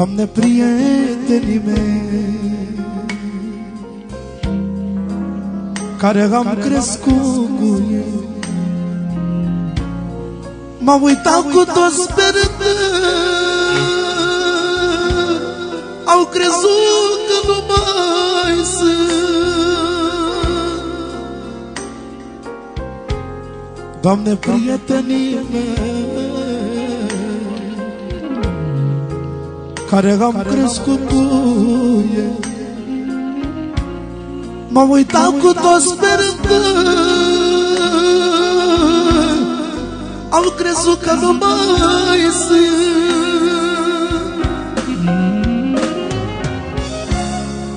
Doamne, prietenii mei Care am crescut cu ei. M-am uitat cu toți sperând Au crezut că nu mai sunt. Doamne, prietenii mei care am crescut cu ei M-am uitat cu toți sperând Au crezut că nu mai sunt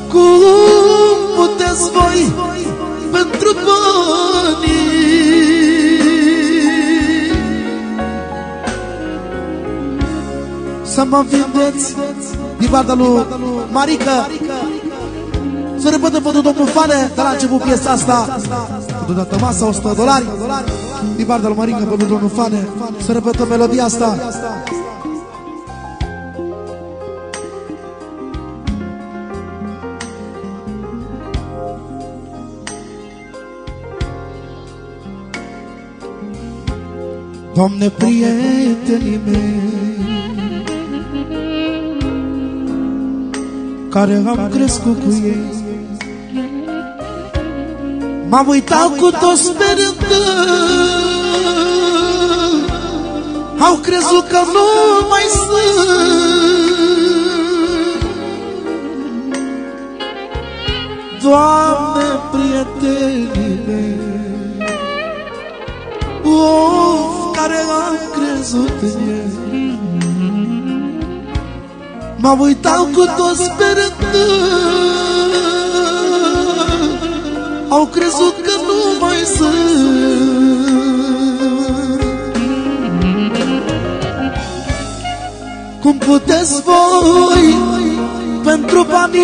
Cum puteți voi pentru banii Să mă vindeți din partea lui Marica Să repede pentru domnul Fane De la început piesa asta. Cu dată masa 100 dolari. Din partea lui Marica pentru domnul Fane. Să repetăm melodia asta. Doamne, prietenii mei Care am crescut cu ei. M-am uitat cu toți sperând. Au crezut că nu mai sunt. Doamne, prietenii mei Of, care am crezut în ei M-am uitat cu toți sperând Au crezut că nu mai sunt. Cum puteți voi pentru banii?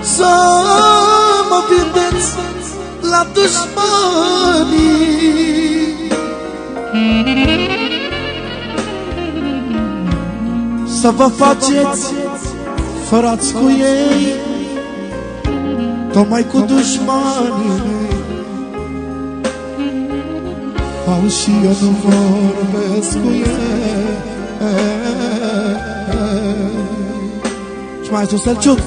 Să mă vindeți la dușmanii Să vă faceți fărați cu ei Tocmai cu dușmanii mei. Au și eu nu vorbesc cu ei. Și mai sus Selciuc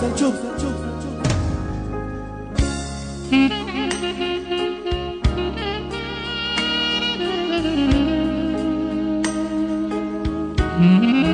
Din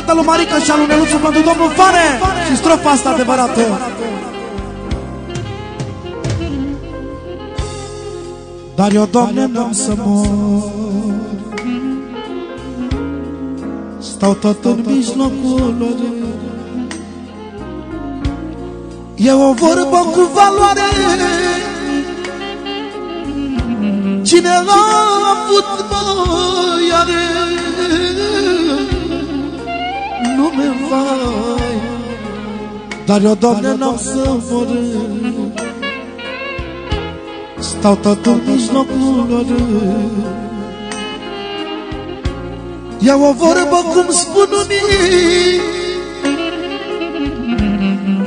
partea lui Marica și al lui Neluțu pentru domnul Fane. Și strofa asta adevărată. Dar eu, Doamne, n-am să mor. Stau tot în mijlocul lor. E o vorbă cu valoare. Cine l-a avut mai Dar eu, Doamne, n-am să mor. Stau tot în mijlocul lor. E o vorbă cum spun unii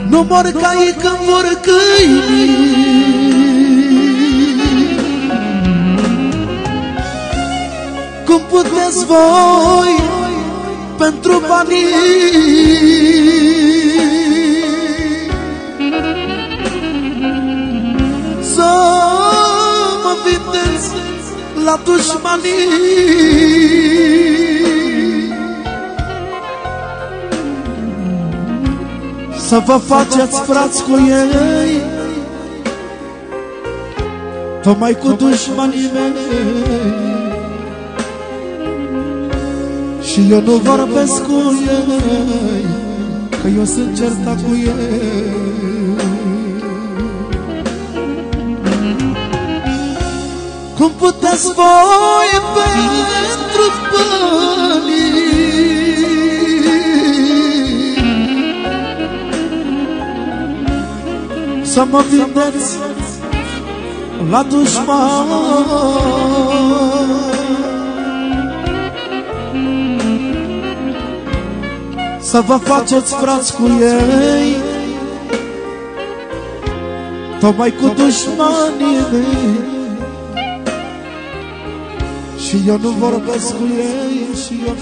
Nu mor ca ei când vor câinii Cum puteți voi pentru banii la dușmanii. Să vă faceți frați cu ei Tocmai cu dușmanii mei. Și eu nu vorbesc cu ei Că eu sunt certat cu ei Cum puteți voi pentru banii? Să mă vindeți la dușman. Să vă faceți frați cu ei Tocmai cu dușmanii mei Și eu nu vorbesc cu ei Și eu